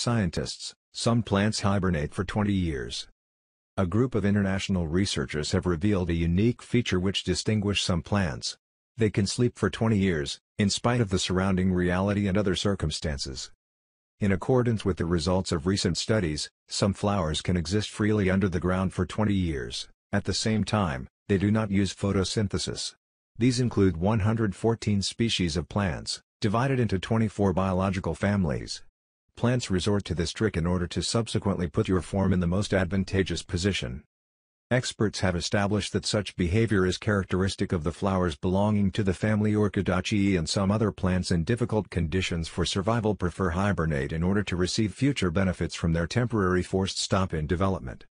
Scientists, some plants hibernate for 20 years. A group of international researchers have revealed a unique feature which distinguishes some plants. They can sleep for 20 years, in spite of the surrounding reality and other circumstances. In accordance with the results of recent studies, some flowers can exist freely under the ground for 20 years, at the same time, they do not use photosynthesis. These include 114 species of plants, divided into 24 biological families. Plants resort to this trick in order to subsequently put your form in the most advantageous position. Experts have established that such behavior is characteristic of the flowers belonging to the family Orchidaceae and some other plants in difficult conditions for survival prefer hibernate in order to receive future benefits from their temporary forced stop in development.